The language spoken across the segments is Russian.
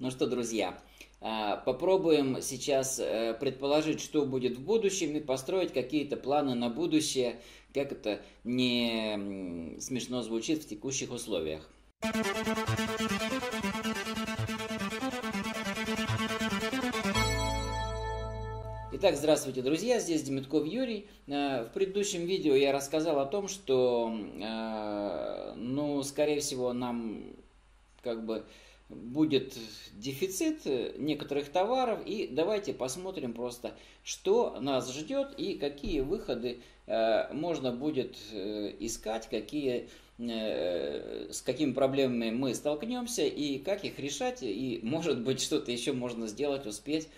Ну что, друзья, а, попробуем сейчас э, предположить, что будет в будущем и построить какие-то планы на будущее, как это не смешно звучит в текущих условиях. Итак, здравствуйте, друзья, здесь Демитков Юрий. Э, в предыдущем видео я рассказал о том, что, э, ну, скорее всего, нам как бы будет дефицит некоторых товаров. И давайте посмотрим просто, что нас ждет и какие выходы э, можно будет э, искать, какие, э, с какими проблемами мы столкнемся и как их решать. И может быть что-то еще можно сделать, успеть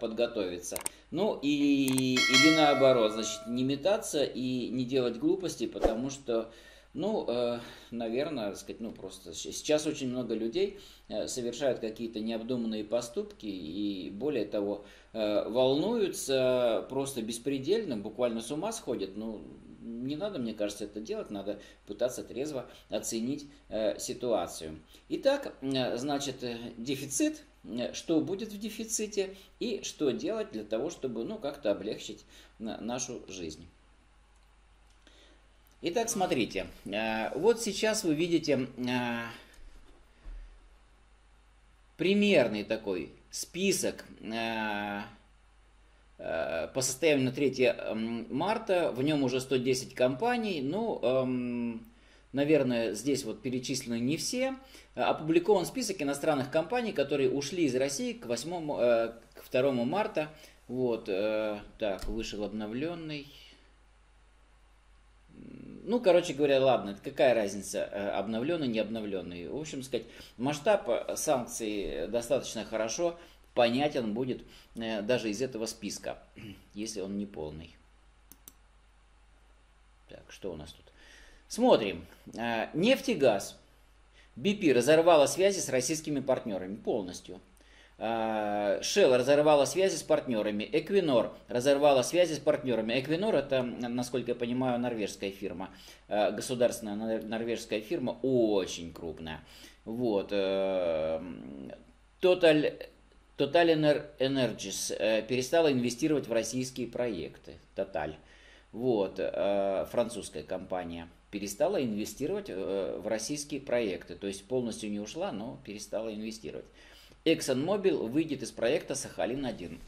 подготовиться. Ну и или наоборот, значит, не метаться и не делать глупостей, потому что ну, э, наверное, сказать, ну просто сейчас очень много людей э, совершают какие-то необдуманные поступки и более того э, волнуются просто беспредельно, буквально с ума сходят. Ну, не надо, мне кажется, это делать, надо пытаться трезво оценить ситуацию. Итак, значит, дефицит, что будет в дефиците и что делать для того, чтобы ну, как-то облегчить нашу жизнь. Итак, смотрите, э, вот сейчас вы видите э, примерный такой список э, по состоянию на 3 марта, в нем уже 110 компаний, ну, эм, наверное, здесь вот перечислены не все. Опубликован список иностранных компаний, которые ушли из России к, 8, к 2 марта. Вот, так, вышел обновленный ну, короче говоря, ладно, какая разница, э, обновленный, не обновленный. В общем сказать, масштаб э, санкций достаточно хорошо понятен будет э, даже из этого списка, если он не полный. Так, что у нас тут? Смотрим. Нефть и газ. BP разорвала связи с российскими партнерами полностью. Shell разорвала связи с партнерами, Equinor разорвала связи с партнерами. Equinor это, насколько я понимаю, норвежская фирма, а, государственная норвежская фирма, очень крупная. Вот. Э, Total, Total Energies э, перестала инвестировать в российские проекты. Total. Вот. Э, французская компания перестала инвестировать в российские проекты. То есть полностью не ушла, но перестала инвестировать. ExxonMobil выйдет из проекта Сахалин-1.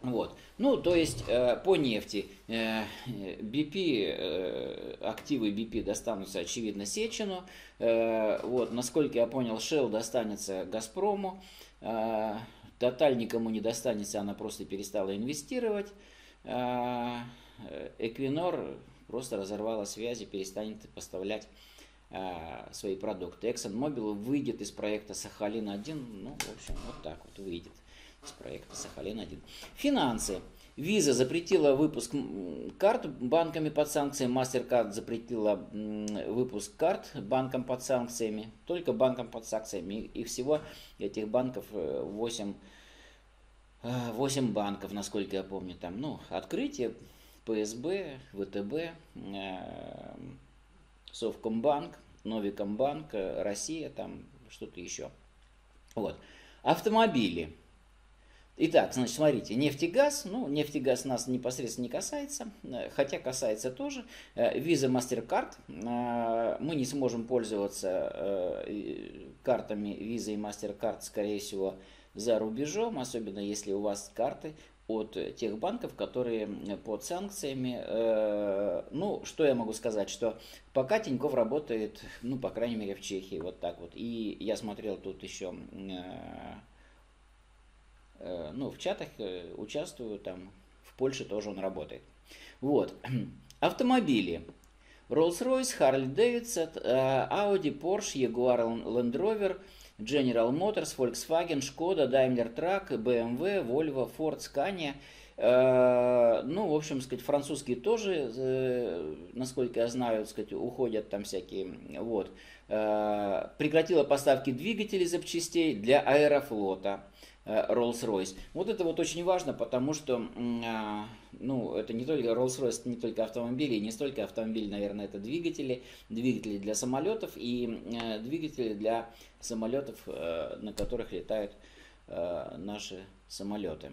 Вот. Ну, то есть э, по нефти э, BP, э, активы BP достанутся, очевидно, Сечину. Э, вот, насколько я понял, Shell достанется Газпрому. Э, Тоталь никому не достанется, она просто перестала инвестировать. Э, Equinor просто разорвала связи, перестанет поставлять Э, свои продукты. ExxonMobil выйдет из проекта Сахалин-1, ну, в общем, вот так вот выйдет из проекта Сахалин-1. Финансы. Виза запретила выпуск карт банками под санкциями, MasterCard запретила выпуск карт банкам под санкциями, только банкам под санкциями. И всего этих банков 8, э, 8 э, банков, насколько я помню, там, ну, открытие, ПСБ, ВТБ, Совкомбанк, Новикомбанк, Россия, там что-то еще. Вот. Автомобили. Итак, значит, смотрите, нефтегаз, ну, нефтегаз нас непосредственно не касается, хотя касается тоже. MasterCard, э, мы не сможем пользоваться э, картами Visa и MasterCard, скорее всего, за рубежом, особенно если у вас карты от тех банков, которые под санкциями. Э, ну, что я могу сказать, что пока Тиньков работает, ну, по крайней мере, в Чехии, вот так вот. И я смотрел тут еще, э, э, ну, в чатах участвую, там, в Польше тоже он работает. Вот. Автомобили. Rolls-Royce, Harley-Davidson, Audi, Porsche, Jaguar Land Rover – General Motors, Volkswagen, Skoda, Daimler Truck, BMW, Volvo, Ford, Scania. Э, ну, в общем, сказать, французские тоже, э, насколько я знаю, сказать, уходят там всякие, вот. прекратила поставки двигателей запчастей для аэрофлота. Rolls-Royce. Вот это вот очень важно, потому что ну, это не только Rolls-Royce, не только автомобили, не столько автомобили, наверное, это двигатели, двигатели для самолетов и двигатели для самолетов, на которых летают наши самолеты.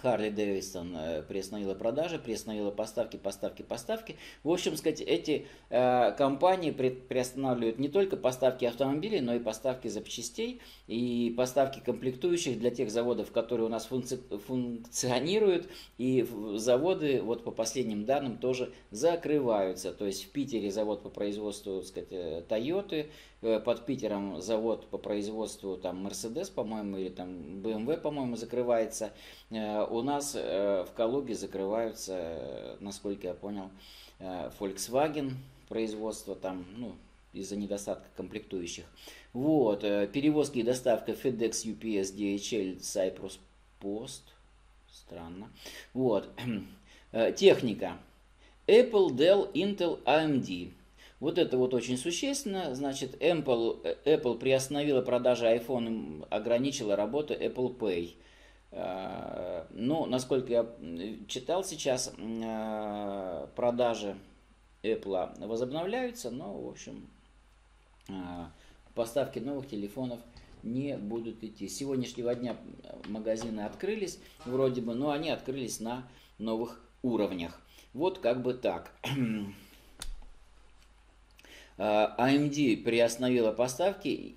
Харли Дэвисон э, приостановила продажи, приостановила поставки, поставки, поставки. В общем, сказать, эти э, компании при, приостанавливают не только поставки автомобилей, но и поставки запчастей и поставки комплектующих для тех заводов, которые у нас функци, функционируют. И заводы, вот по последним данным, тоже закрываются. То есть в Питере завод по производству, сказать, э, Тойоты, под Питером завод по производству там Mercedes, по-моему, или там BMW, по-моему, закрывается. Э, у нас э, в Калуге закрываются, насколько я понял, Volkswagen производство там, ну, из-за недостатка комплектующих. Вот, перевозки и доставка FedEx, UPS, DHL, Cyprus Post. Странно. Вот. Техника. Apple, Dell, Intel, AMD. Вот это вот очень существенно. Значит, Apple, Apple приостановила продажи iPhone, ограничила работу Apple Pay. А, ну, насколько я читал сейчас, а, продажи Apple возобновляются, но, в общем, а, поставки новых телефонов не будут идти. С сегодняшнего дня магазины открылись, вроде бы, но они открылись на новых уровнях. Вот как бы так. AMD а, приостановила поставки,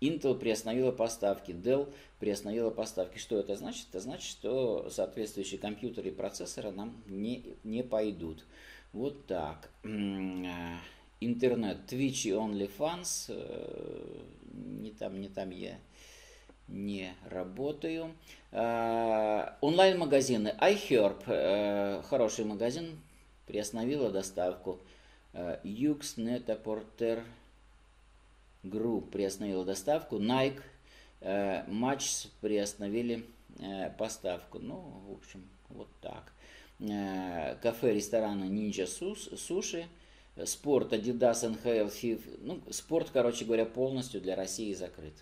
Intel приостановила поставки, Dell приостановила поставки. Что это значит? Это значит, что соответствующие компьютеры и процессоры нам не, не пойдут. Вот так. А, интернет, Twitch и OnlyFans. Э, не там, не там я не работаю. А, онлайн-магазины. iHerb, э, хороший магазин, приостановила доставку. YOOX Net-a-Porter Group приостановила доставку. Nike, Матч приостановили поставку. Ну, в общем, вот так. Кафе, рестораны Ninja Суши. Спорт, Adidas, NHL, FIF. Ну, спорт, короче говоря, полностью для России закрыт.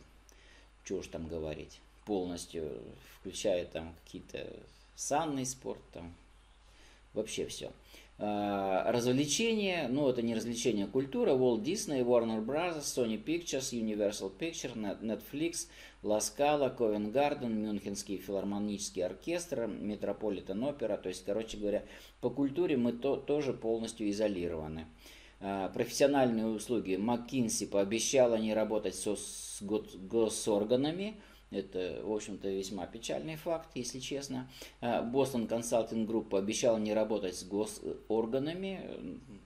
Чего уж там говорить. Полностью, включая там какие-то санный спорт, там вообще все. А, развлечения, ну это не развлечения, а культура, Walt Disney, Warner Bros., Sony Pictures, Universal Pictures, Netflix, La Scala, Covent Garden, Мюнхенский филармонический оркестр, Метрополитен опера, то есть, короче говоря, по культуре мы то, тоже полностью изолированы. А, профессиональные услуги. McKinsey пообещала не работать со, с госорганами, это, в общем-то, весьма печальный факт, если честно. Boston Consulting Group пообещала не работать с госорганами,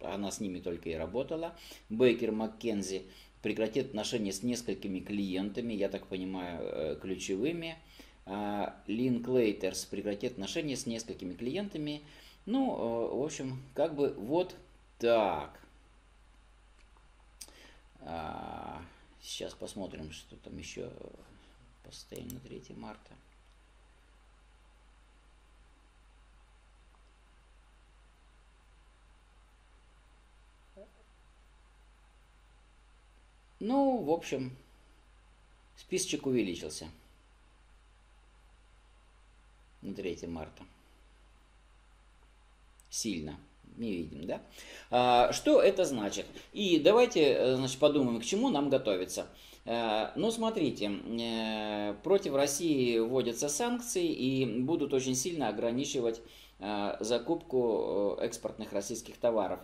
она с ними только и работала. Baker McKenzie прекратит отношения с несколькими клиентами, я так понимаю, э, ключевыми. Линклейтерс прекратит отношения с несколькими клиентами. Ну, э, в общем, как бы вот так. А, сейчас посмотрим, что там еще Поставим на 3 марта. Ну, в общем, списочек увеличился на 3 марта. Сильно. Не видим, да? А, что это значит? И давайте, э, значит, подумаем, к чему нам готовиться. Э, ну, смотрите, э, против России вводятся санкции и будут очень сильно ограничивать э, закупку экспортных российских товаров.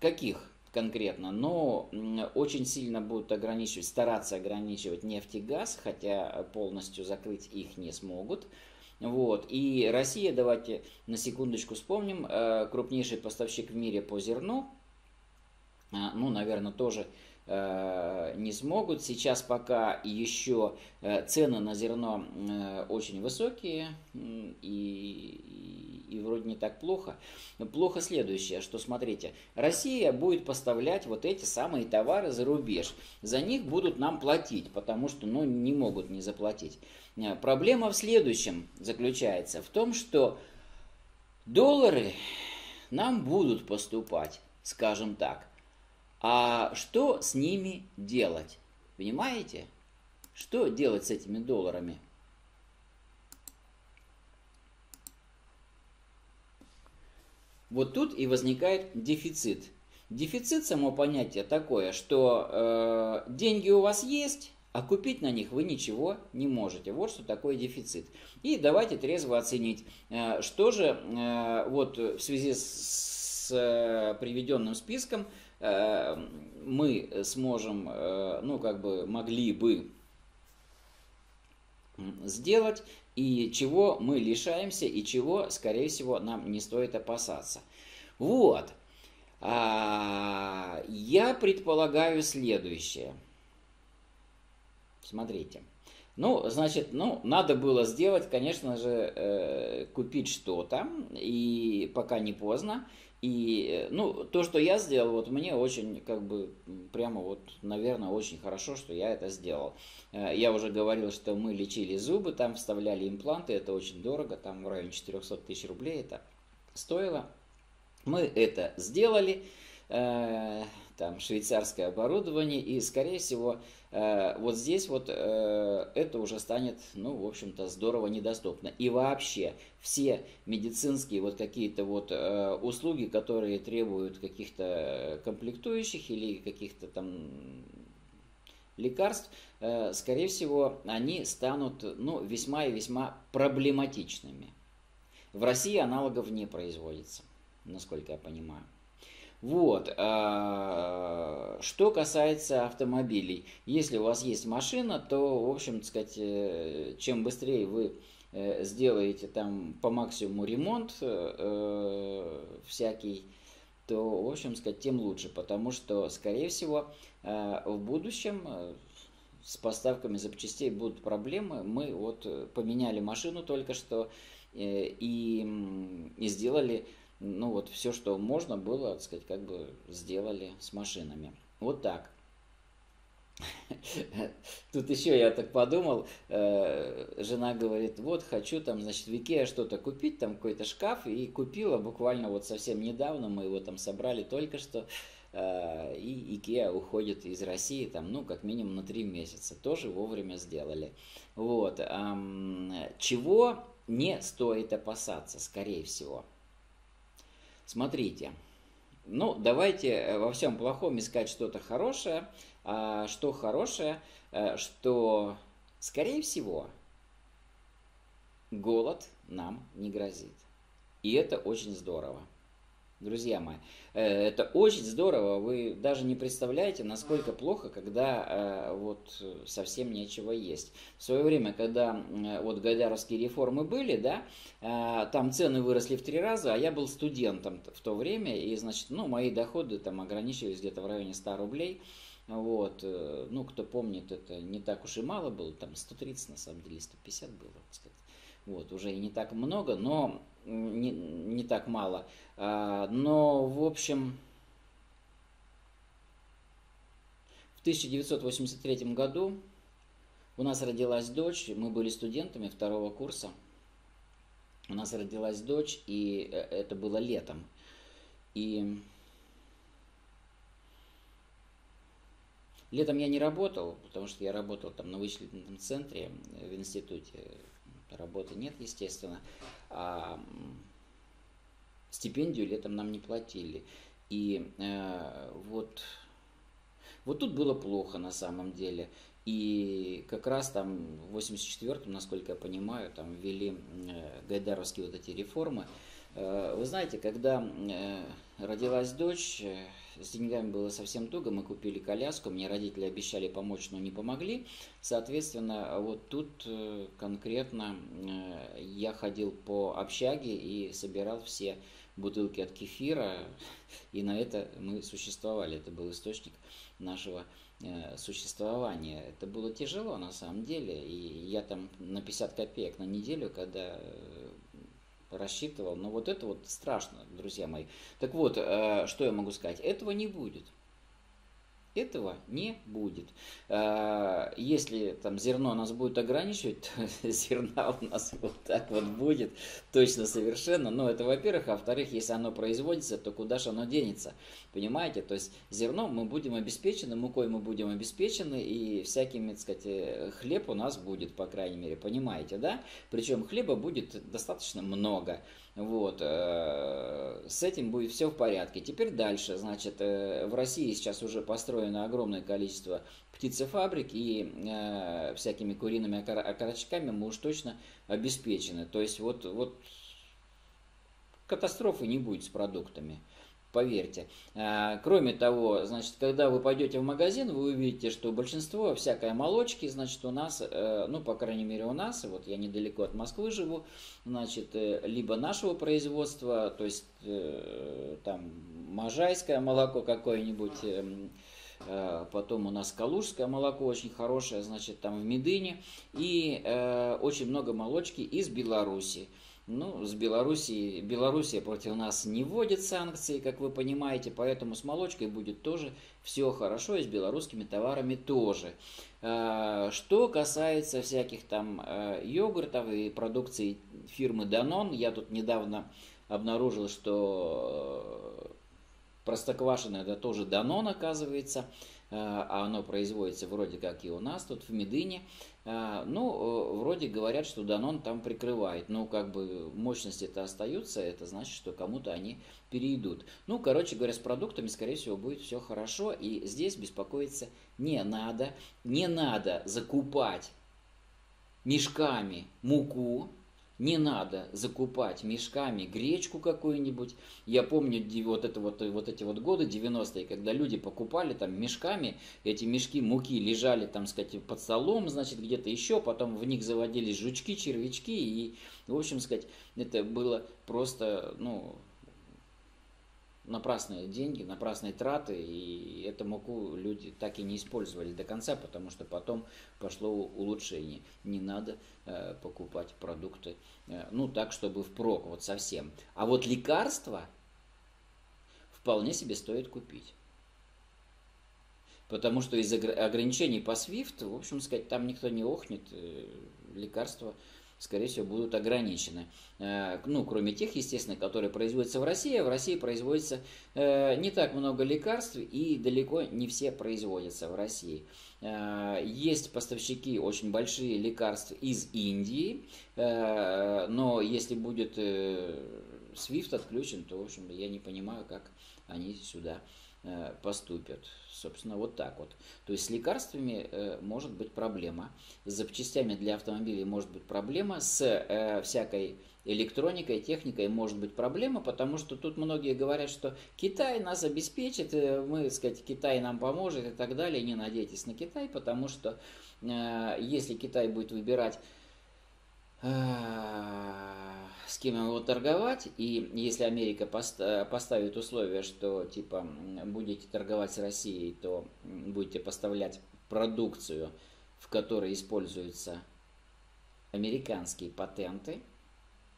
Каких конкретно? Но очень сильно будут ограничивать, стараться ограничивать нефть и газ, хотя полностью закрыть их не смогут. Вот. И Россия, давайте на секундочку вспомним, крупнейший поставщик в мире по зерну, ну, наверное, тоже не смогут. Сейчас пока еще э, цены на зерно э, очень высокие и, и, и вроде не так плохо. Плохо следующее, что смотрите, Россия будет поставлять вот эти самые товары за рубеж. За них будут нам платить, потому что ну, не могут не заплатить. Проблема в следующем заключается в том, что доллары нам будут поступать скажем так. А что с ними делать? Понимаете? Что делать с этими долларами? Вот тут и возникает дефицит. Дефицит, само понятие такое, что э, деньги у вас есть, а купить на них вы ничего не можете. Вот что такое дефицит. И давайте трезво оценить, э, что же э, вот в связи с, э, приведенным списком мы сможем, э, ну как бы могли бы сделать, и чего мы лишаемся, и чего, скорее всего, нам не стоит опасаться. Вот. А, я предполагаю следующее. Смотрите. Ну, значит, ну, надо было сделать, конечно же, э, купить что-то, и пока не поздно. И, ну, то, что я сделал, вот мне очень, как бы, прямо вот, наверное, очень хорошо, что я это сделал. Э, я уже говорил, что мы лечили зубы, там вставляли импланты, это очень дорого, там в районе 400 тысяч рублей это стоило. Мы это сделали, э, там швейцарское оборудование, и, скорее всего, э, вот здесь вот э, это уже станет, ну, в общем-то, здорово недоступно. И вообще, все медицинские вот какие-то вот услуги, которые требуют каких-то комплектующих или каких-то там лекарств, скорее всего, они станут, ну, весьма и весьма проблематичными. В России аналогов не производится насколько я понимаю. Вот. А, что касается автомобилей. Если у вас есть машина, то, в общем, сказать, э, чем быстрее вы э, сделаете там по максимуму ремонт э, всякий, то, в общем, сказать, тем лучше. Потому что, скорее всего, в будущем с поставками запчастей будут проблемы. Мы вот поменяли машину только что и, и сделали ну вот все, что можно было, так сказать, как бы сделали с машинами. Вот так. Тут еще я так подумал, э, жена говорит, вот хочу там, значит, в Икеа что-то купить, там какой-то шкаф, и купила буквально вот совсем недавно, мы его там собрали только что, э, и Икеа уходит из России там, ну, как минимум на три месяца, тоже вовремя сделали. Вот, чего не стоит опасаться, скорее всего – Смотрите, ну, давайте э, во всем плохом искать что-то хорошее. А что хорошее, э, что, скорее всего, голод нам не грозит. И это очень здорово. Друзья мои, э, это очень здорово. Вы даже не представляете, насколько плохо, когда э, вот совсем нечего есть. В свое время, когда э, вот гайдаровские реформы были, да, там цены выросли в три раза, а я был студентом в то время, и, значит, ну, мои доходы там ограничивались где-то в районе 100 рублей. Вот, ну, кто помнит, это не так уж и мало было, там 130 на самом деле, 150 было, так сказать. Вот, уже и не так много, но не, не так мало. А, но, в общем, в 1983 году у нас родилась дочь, мы были студентами второго курса. У нас родилась дочь, и э, это было летом. И летом я не работал, потому что я работал там на вычислительном центре в институте. Работы нет, естественно. А стипендию летом нам не платили. И э, вот, вот тут было плохо на самом деле. И как раз там в 84-м, насколько я понимаю, там ввели э, гайдаровские вот эти реформы. Э, вы знаете, когда э, родилась дочь, э, с деньгами было совсем туго, мы купили коляску, мне родители обещали помочь, но не помогли. Соответственно, вот тут э, конкретно э, я ходил по общаге и собирал все бутылки от кефира, и на это мы существовали. Это был источник нашего э, существования. Это было тяжело на самом деле, и я там на 50 копеек на неделю, когда рассчитывал, но вот это вот страшно, друзья мои. Так вот, э, что я могу сказать? Этого не будет. Этого не будет. А, если там зерно нас будет ограничивать, то зерна у нас вот так вот будет, точно совершенно. Но это во-первых. А во-вторых, если оно производится, то куда же оно денется? Понимаете? То есть зерно мы будем обеспечены, мукой мы будем обеспечены, и всякими, так сказать, э, хлеб у нас будет, по крайней мере. Понимаете, да? Причем хлеба будет достаточно много. Вот, э, с этим будет все в порядке. Теперь дальше, значит, э, в России сейчас уже построено огромное количество птицефабрик, и э, всякими куриными окорочками мы уж точно обеспечены. То есть вот, вот катастрофы не будет с продуктами поверьте. А, кроме того, значит, когда вы пойдете в магазин, вы увидите, что большинство всякой молочки, значит, у нас, э, ну, по крайней мере, у нас, вот я недалеко от Москвы живу, значит, э, либо нашего производства, то есть э, там можайское молоко какое-нибудь, Потом у нас калужское молоко очень хорошее, значит, там в Медыне. И э, очень много молочки из Беларуси. Ну, с Белоруссией, Белоруссия против нас не вводит санкции, как вы понимаете, поэтому с молочкой будет тоже все хорошо, и с белорусскими товарами тоже. А, что касается всяких там э, йогуртов и продукции фирмы Danone, я тут недавно обнаружил, что э, простоквашино это тоже Danone оказывается, а, а оно производится вроде как и у нас тут в Медыне. А, ну, э, вроде говорят, что Данон там прикрывает, но как бы мощности-то остаются, это значит, что кому-то они перейдут. Ну, короче говоря, с продуктами, скорее всего, будет все хорошо, и здесь беспокоиться не надо. Не надо закупать мешками муку, не надо закупать мешками гречку какую-нибудь. Я помню вот, это вот, вот эти вот годы, 90-е, когда люди покупали там мешками, эти мешки муки лежали там, сказать, под столом, значит, где-то еще, потом в них заводились жучки, червячки, и, в общем, сказать, это было просто, ну, напрасные деньги, напрасные траты, и эту муку люди так и не использовали до конца, потому что потом пошло улучшение. Не надо э, покупать продукты, э, ну так, чтобы впрок, вот совсем. А вот лекарства вполне себе стоит купить. Потому что из ограничений по SWIFT, в общем сказать, там никто не охнет, э, лекарства скорее всего, будут ограничены. Э, ну, кроме тех, естественно, которые производятся в России. А в России производится э, не так много лекарств, и далеко не все производятся в России. Э, есть поставщики очень большие лекарств из Индии, но если будет SWIFT отключен, то, в общем, я не понимаю, как они сюда поступят. Собственно, вот так вот. То есть с лекарствами э, может быть проблема, с запчастями для автомобилей может быть проблема, с э, всякой электроникой, техникой может быть проблема, потому что тут многие говорят, что Китай нас обеспечит, э, мы, так сказать, Китай нам поможет и так далее. Не надейтесь на Китай, потому что э, если Китай будет выбирать э, с кем его торговать, и если Америка поставит условие, что типа будете торговать с Россией, то будете поставлять продукцию, в которой используются американские патенты,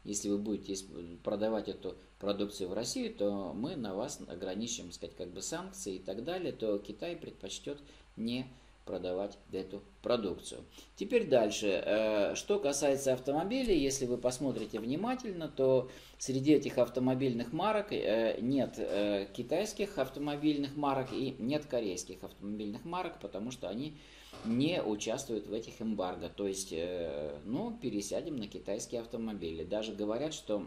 если вы будете продавать эту продукцию в Россию, то мы на вас ограничим, сказать, как бы санкции и так далее, то Китай предпочтет не продавать эту продукцию. Теперь дальше. Э, что касается автомобилей, если вы посмотрите внимательно, то среди этих автомобильных марок э, нет э, китайских автомобильных марок и нет корейских автомобильных марок, потому что они не участвуют в этих эмбарго. То есть, ну, пересядем на китайские автомобили. Даже говорят, что,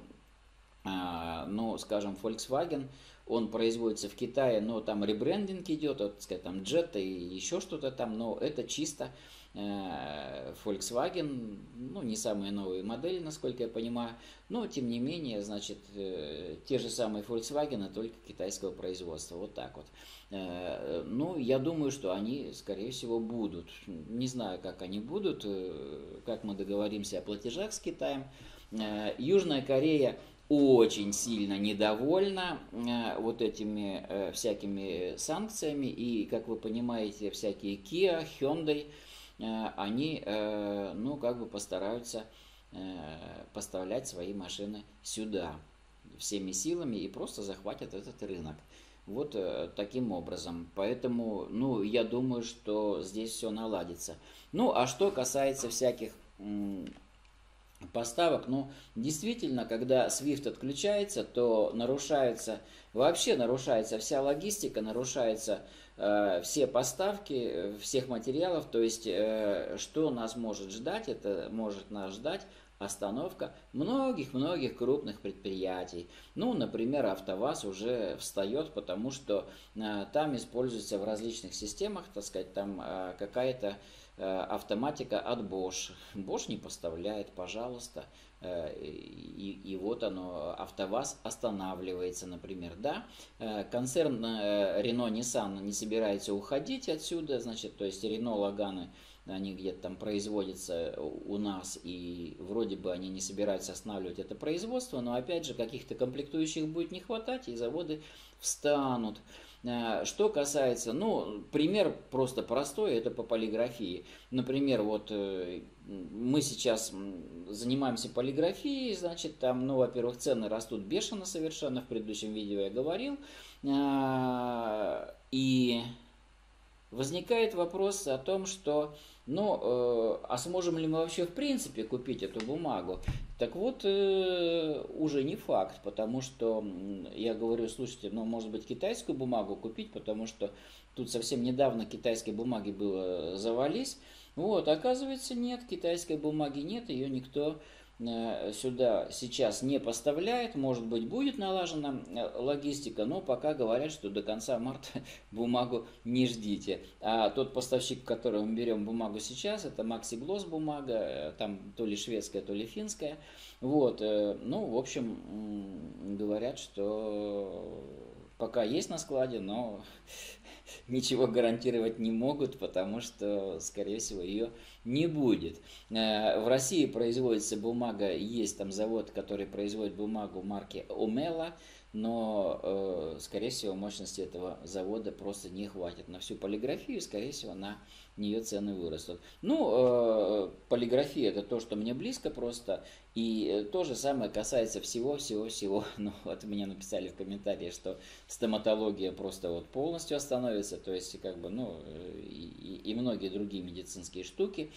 ну, скажем, Volkswagen – он производится в Китае, но там ребрендинг идет, вот, сказать, там Jetta и еще что-то там, но это чисто э, Volkswagen, ну, не самые новые модели, насколько я понимаю, но, тем не менее, значит, э, те же самые Volkswagen, только китайского производства, вот так вот. Э, ну, я думаю, что они, скорее всего, будут. Не знаю, как они будут, как мы договоримся о платежах с Китаем. Южная Корея очень сильно недовольна э, вот этими э, всякими санкциями. И, как вы понимаете, всякие Kia, Hyundai, э, они, ну, как бы постараются поставлять свои машины сюда всеми силами и просто захватят этот рынок. Вот таким образом. Поэтому, ну, я думаю, что здесь все наладится. Ну, а что касается всяких поставок, ну, действительно, когда SWIFT отключается, то нарушается, вообще нарушается вся логистика, нарушается э, все поставки э, всех материалов, то есть, э, что нас может ждать, это может нас ждать остановка многих-многих крупных предприятий. Ну, например, АвтоВАЗ уже встает, потому что э, там используется в различных системах, так сказать, там э, какая-то э, автоматика от Bosch. Bosch не поставляет, пожалуйста. Э, и, и вот оно, АвтоВАЗ останавливается, например, да. Э, концерн э, Renault Nissan не собирается уходить отсюда, значит, то есть Renault Лаганы они где-то там производятся у нас, и вроде бы они не собираются останавливать это производство, но опять же каких-то комплектующих будет не хватать, и заводы встанут. Э, что касается, ну, пример просто простой, это по полиграфии. Например, вот э, мы сейчас занимаемся полиграфией, значит, там, ну, во-первых, цены растут бешено совершенно, в предыдущем видео я говорил, э, и возникает вопрос о том, что ну, э, а сможем ли мы вообще в принципе купить эту бумагу? Так вот, э, уже не факт, потому что я говорю, слушайте, ну, может быть, китайскую бумагу купить, потому что тут совсем недавно китайской бумаги было завались. Вот, оказывается, нет, китайской бумаги нет, ее никто Э, сюда сейчас не поставляет, может быть будет налажена э, логистика, но пока говорят, что до конца марта бумагу не ждите. А тот поставщик, которого мы берем бумагу сейчас, это Gloss бумага, э, там то ли шведская, то ли финская. Вот, ну, в общем, говорят, что пока есть на складе, но ничего гарантировать не могут, потому что, скорее всего, ее не будет. Э, в России производится бумага, есть там завод, который производит бумагу марки Омела, но, э, скорее всего, мощности этого завода просто не хватит на всю полиграфию, скорее всего, на нее цены вырастут. Ну, э, полиграфия это то, что мне близко просто, и то же самое касается всего-всего-всего. Ну, вот мне написали в комментарии, что стоматология просто вот полностью остановится, то есть, как бы, ну, и, и многие другие медицинские штуки,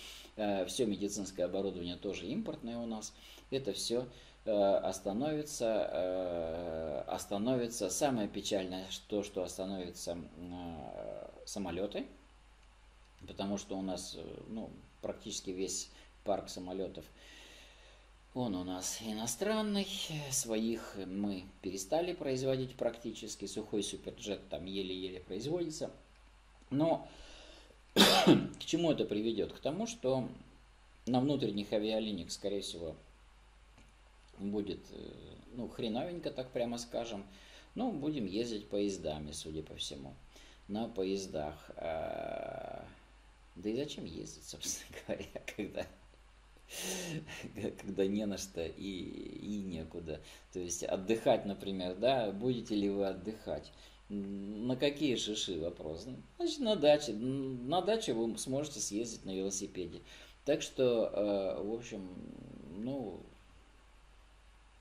все медицинское оборудование тоже импортное у нас, это все Э, остановится, э, остановится. Самое печальное то, что остановятся э, самолеты, потому что у нас ну, практически весь парк самолетов он у нас иностранный, своих мы перестали производить практически, сухой суперджет там еле-еле производится. Но к чему это приведет? К тому, что на внутренних авиалиниях, скорее всего, будет, э, ну, хреновенько, так прямо скажем. Ну, будем ездить поездами, судя по всему, на поездах. А, да и зачем ездить, собственно говоря, когда, когда не на что и, и некуда. То есть отдыхать, например, да, будете ли вы отдыхать? На какие шиши вопрос? Значит, на даче. На даче вы сможете съездить на велосипеде. Так что, э, в общем, ну,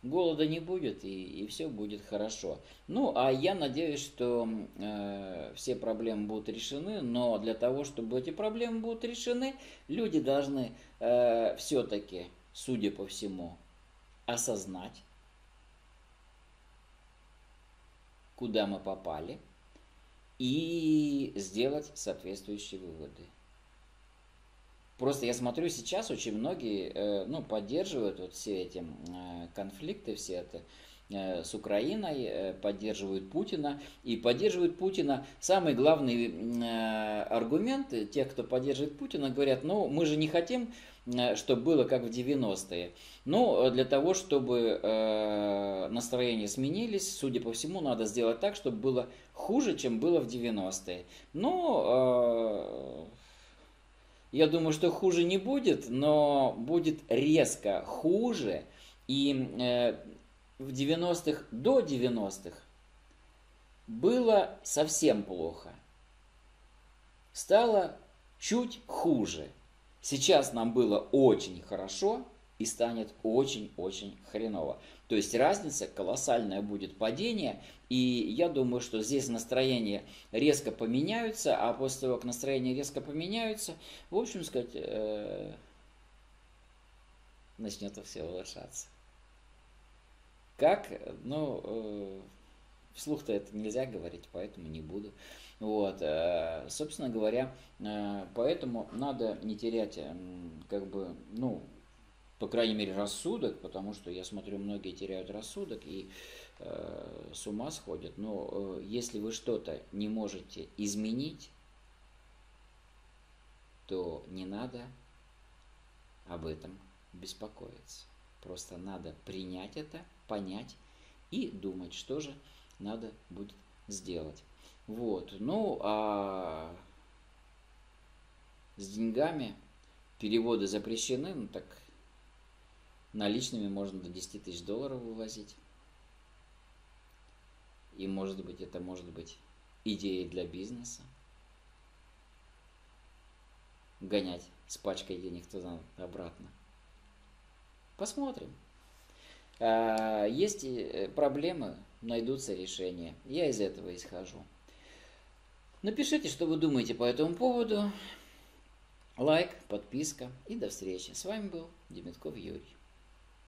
голода не будет и, и все будет хорошо. Ну, а я надеюсь, что э, все проблемы будут решены, но для того, чтобы эти проблемы будут решены, люди должны э, все-таки, судя по всему, осознать, куда мы попали, и сделать соответствующие выводы. Просто я смотрю сейчас очень многие э, ну, поддерживают вот все эти э, конфликты, все это э, с Украиной, поддерживают Путина. И поддерживают Путина. Самый главный аргумент тех, кто поддерживает Путина, говорят, ну мы же не хотим, чтобы было как в 90-е. Ну, для того, чтобы настроения сменились, судя по всему, надо сделать так, чтобы было хуже, чем было в 90-е. Но я думаю, что хуже не будет, но будет резко хуже. И э, в 90-х, до 90-х было совсем плохо. Стало чуть хуже. Сейчас нам было очень хорошо и станет очень-очень хреново. То есть разница колоссальная будет падение, и я думаю, что здесь настроения резко поменяются, а после того, как настроения резко поменяются, в общем сказать, э, начнет все улучшаться. Как? Ну, э, вслух-то это нельзя говорить, поэтому не буду. Вот, э, собственно говоря, э, поэтому надо не терять, как бы, ну, по крайней мере, рассудок, потому что я смотрю, многие теряют рассудок и э, с ума сходят. Но э, если вы что-то не можете изменить, то не надо об этом беспокоиться. Просто надо принять это, понять и думать, что же надо будет сделать. Вот. Ну, а с деньгами переводы запрещены, ну так наличными можно до 10 тысяч долларов вывозить. И может быть это может быть идеей для бизнеса. Гонять с пачкой денег туда обратно. Посмотрим. А, есть э, проблемы, найдутся решения. Я из этого исхожу. Напишите, что вы думаете по этому поводу. Лайк, подписка и до встречи. С вами был Демитков Юрий.